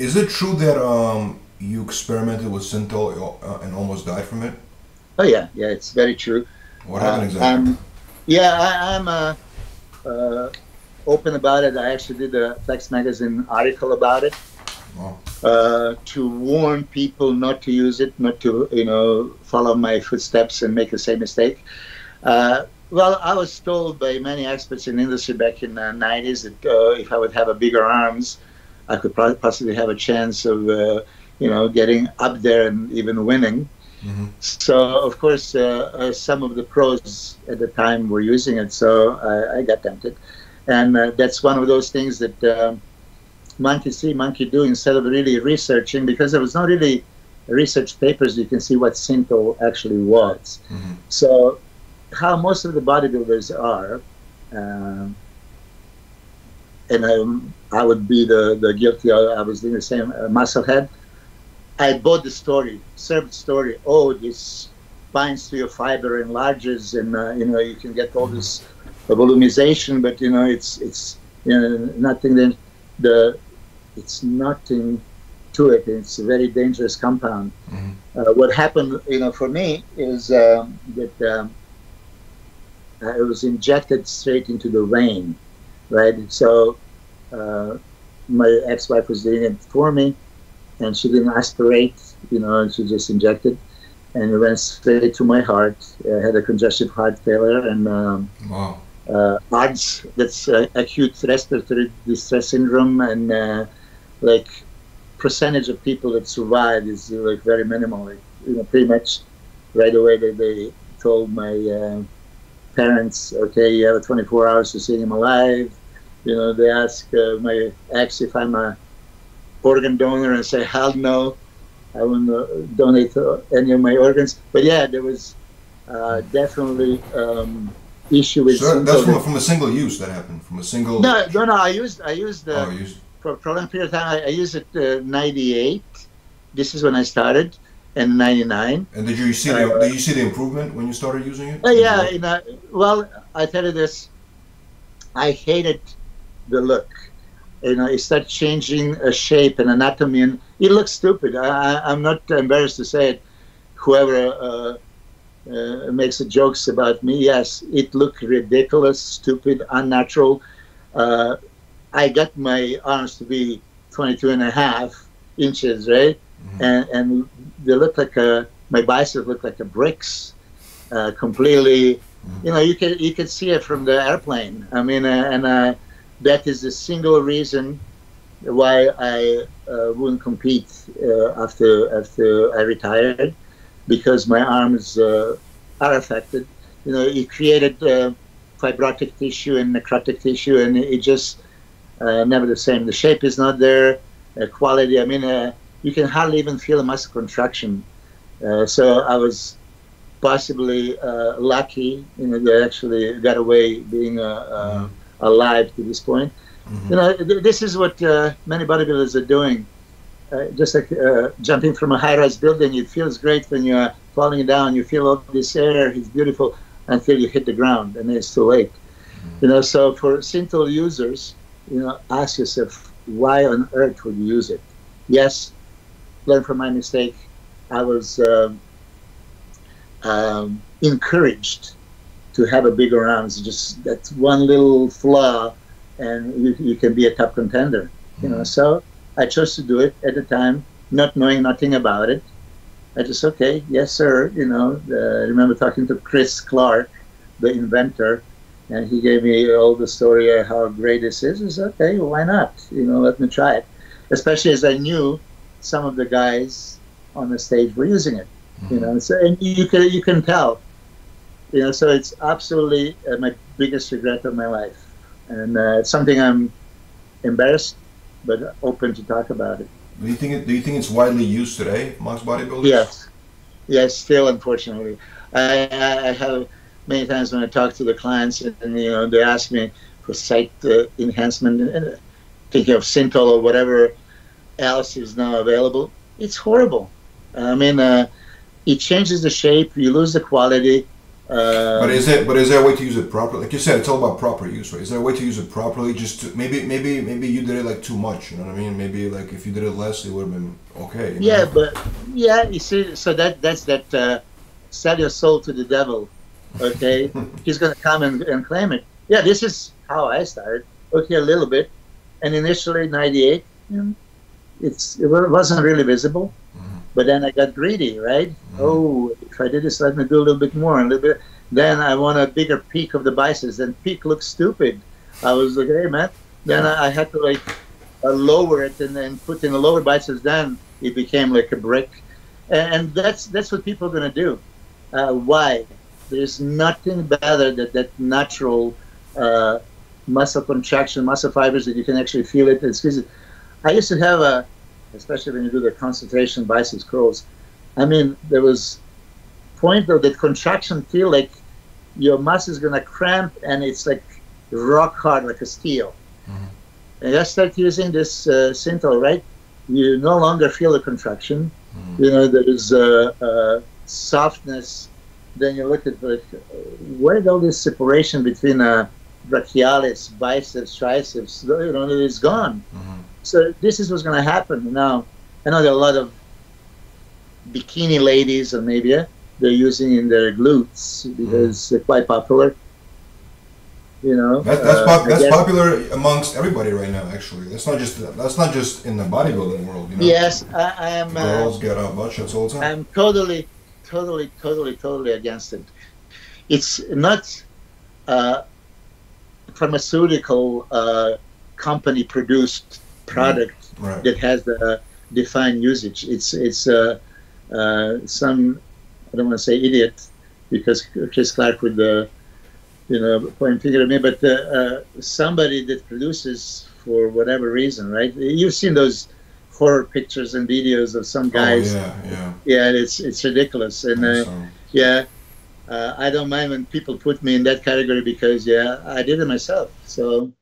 Is it true that um, you experimented with Synthol uh, and almost died from it? Oh yeah, yeah, it's very true. What happened Uh, exactly? um, yeah, I, I'm uh, uh, open about it. I actually did a Flex magazine article about it Wow. uh, to warn people not to use it, not to you know follow my footsteps and make the same mistake. Uh, well, I was told by many experts in the industry back in the 90s that uh, if I would have a bigger arms, I could possibly have a chance of uh, you know getting up there and even winning. hmm So of course, uh, uh, some of the pros at the time were using it, so I, I got tempted, and uh, that's one of those things that um monkey see, monkey do. Instead of really researching, because there was not really research papers, you can see what Synthol actually was. hmm So how most of the bodybuilders are, um, and um, I would be the, the guilty. I, I was doing the same. Uh, musclehead. I bought the story, served story. Oh, this binds to your fiber, enlarges, and uh, you know you can get all this volumization. But you know it's it's you know nothing. Then the it's nothing to it. It's a very dangerous compound. hmm Uh, what happened, you know, for me is um, that um, it was injected straight into the vein, right? So uh, my ex-wife was doing it for me, and she didn't aspirate, you know, and she just injected, and it went straight to my heart. I had a congestive heart failure, and um, Wow. uh, ARDS, that's uh, acute respiratory distress syndrome, and uh, like percentage of people that survive is like very minimal. Like, you know, pretty much right away they, they told my uh, parents, okay, you have 24 hours to see him alive. You know, they ask uh, my ex if I'm a organ donor, and say, hell no, I wouldn't uh, donate uh, any of my organs. But yeah, there was uh, definitely um, issue with. So that's from, from a single use that happened. From a single. no, no, no. I used I used the Oh, used. for a prolonged period of time. I, I used it uh, '98. This is when I started, and '99. And did you see the Uh, did you see the improvement when you started using it? Oh yeah, you know, well, I tell you this. I hated the look. You know, it started changing a shape and anatomy, and it looks stupid. I, I'm not embarrassed to say it. Whoever uh, uh, makes the jokes about me, yes, it looked ridiculous, stupid, unnatural. Uh, I got my arms to be 22 and a half inches, right? Mhm. And, and they look like a, my biceps look like a bricks, uh, completely. You know, you can you can see it from the airplane. I mean, uh, and uh, that is the single reason why I uh, wouldn't compete uh, after after I retired, because my arms uh, are affected. You know, it created uh, fibrotic tissue and necrotic tissue, and it just uh, never the same. The shape is not there. Quality. I mean, uh, you can hardly even feel a muscle contraction. So I was possibly lucky, you know, that I actually got away being uh, uh, alive to this point. Mhm. You know, th- this is what uh, many bodybuilders are doing. Uh, just like uh, jumping from a high-rise building, it feels great when you're falling down. You feel all this air; it's beautiful until you hit the ground, and then it's too late. You know, so for Synthol users, you know, ask yourself, why on earth would you use it? Yes, learn from my mistake. I was um, um, encouraged to have a bigger arms. Just that one little flaw, and you, you can be a top contender. You know, so I chose to do it at the time, not knowing nothing about it. I just okay, yes, sir. You know, uh, I remember talking to Chris Clark, the inventor, and he gave me all the story of how great this is. I said, okay, well, why not? You know, let me try it. Especially as I knew some of the guys on the stage were using it. You know, so and you can you can tell. You know, so it's absolutely uh, my biggest regret of my life, and uh, it's something I'm embarrassed but open to talk about it. Do you think it, do you think it's widely used today amongst bodybuilders? Yes, yes. Still, unfortunately, I, I have many times when I talk to the clients, and, and, you know, they ask me for site uh, enhancement, and, and thinking of Synthol or whatever else is now available. It's horrible. I mean, uh, it changes the shape. You lose the quality. Uh, But is it? But is there a way to use it properly? Like you said, it's all about proper use, right? Is there a way to use it properly? Just to, maybe, maybe, maybe you did it like too much. You know what I mean? Maybe like if you did it less, it would have been okay. you yeah, know? but yeah, you see, so that that's that uh, sell your soul to the devil. Okay, he's gonna come and, and claim it. Yeah, this is how I started. Okay, a little bit, and initially '98, you know, it's it wasn't really visible. Mhm. But then I got greedy, right? Mhm. Oh, if I did this, let me do a little bit more, a little bit. Then I want a bigger peak of the biceps. Then peak looks stupid. I was like, hey man. Then I, I had to like uh, lower it and then put in the lower biceps. Then it became like a brick, and, and that's that's what people are gonna do. Uh, why? There's nothing better than that natural uh, muscle contraction, muscle fibers that you can actually feel it. It's I used to have a, especially when you do the concentration biceps curls. I mean, there was point of that contraction feel like your muscle is gonna cramp and it's like rock hard like a steel. Mhm. And I start using this uh, Synthol, right? You no longer feel the contraction. Mhm. You know, there is uh, uh, softness. Then you look at like, where did all this separation between uh, brachialis, biceps, triceps, you know, it's gone. Mhm. So this is what's going to happen now. I know there are a lot of bikini ladies, or maybe uh, they're using in their glutes because they're quite popular. You know, That, that's uh, pop, I that's popular amongst everybody right now. Actually, that's not just that's not just in the bodybuilding world. You know, Yes, I, I am. Uh, girls get uh, butt shots all the time. I'm totally, totally, totally, totally against it. It's not a pharmaceutical uh, company produced product right. that has the defined usage. It's it's uh, uh, some I don't want to say idiot because Chris Clark would uh, you know point finger at me, but uh, uh, somebody that produces for whatever reason, right? You've seen those horror pictures and videos of some guys. Oh, yeah, yeah. Yeah, it's it's ridiculous, and uh, yeah, uh, I don't mind when people put me in that category because yeah, I did it myself. So